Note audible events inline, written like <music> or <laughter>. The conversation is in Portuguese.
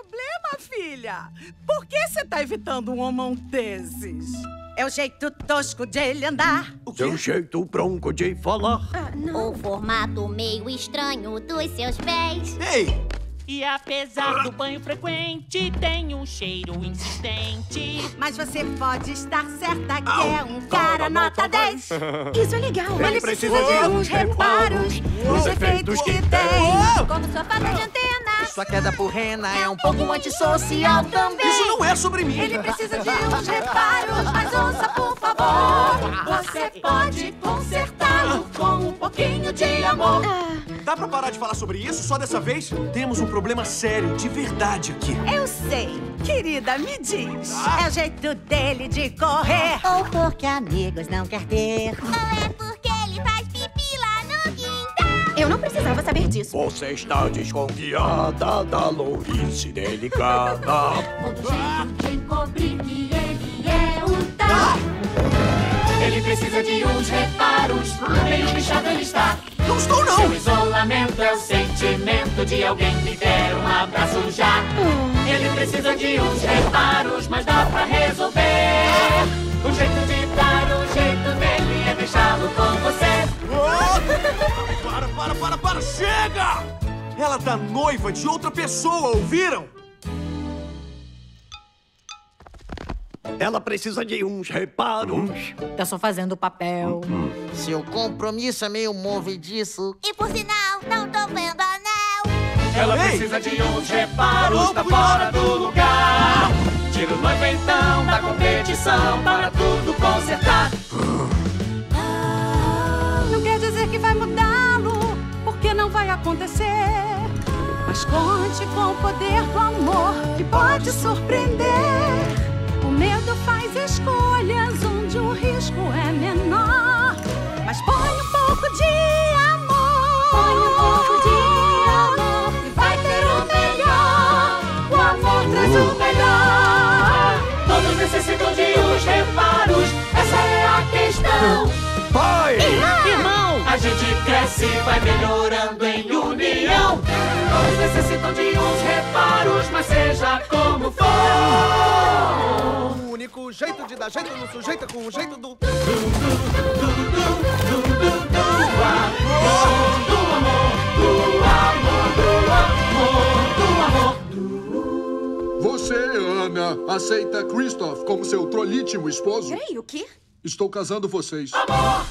problema, filha? Por que você tá evitando um homão desses? É o jeito tosco de ele andar. Seu jeito bronco de falar. O formato meio estranho dos seus pés. Ei! E apesar do banho frequente, tem um cheiro insistente. Mas você pode estar certa que é um cara nota 10. Isso é legal. Ele precisa de uns reparos, os efeitos que tem. Como sua antena. Sua queda por rena é um pouco antissocial também. Isso não é sobre mim! Ele precisa de uns reparos, mas ouça por favor. Você pode consertá-lo com um pouquinho de amor. Dá pra parar de falar sobre isso só dessa vez? Temos um problema sério, de verdade aqui. Eu sei. Querida, me diz. É o jeito dele de correr. Ou porque amigos não quer ter. Ou é porque ele faz Eu não precisava saber disso. Você está desconfiada da lourice delicada. <laughs> Todo jeito de encobrir que ele é o tal. Ele precisa de uns reparos, meio bichado ele está. Não estou, não! Seu isolamento é o sentimento de alguém que quer um abraço já. Ele precisa de uns reparos, mas Para, para, para! Chega! Ela tá noiva de outra pessoa, ouviram? Ela precisa de uns reparos. Tá só fazendo papel. Seu compromisso é meio movediço. E por sinal, não tô vendo anel. Ela Ei! precisa de uns reparos, tá fora do lugar. Tira o noivo então da competição para tudo consertar. Acontecer. Mas conte com o poder do amor que pode surpreender. O medo faz escolhas onde o risco é menor. Mas põe um gente cresce e vai melhorando em união. Todos necessitam de uns reparos, mas seja como for. O único jeito de dar jeito no sujeito é com o jeito do. Você, Ana, aceita Christoph como seu trolítimo esposo? Peraí, o quê? Estou casando vocês. Amor,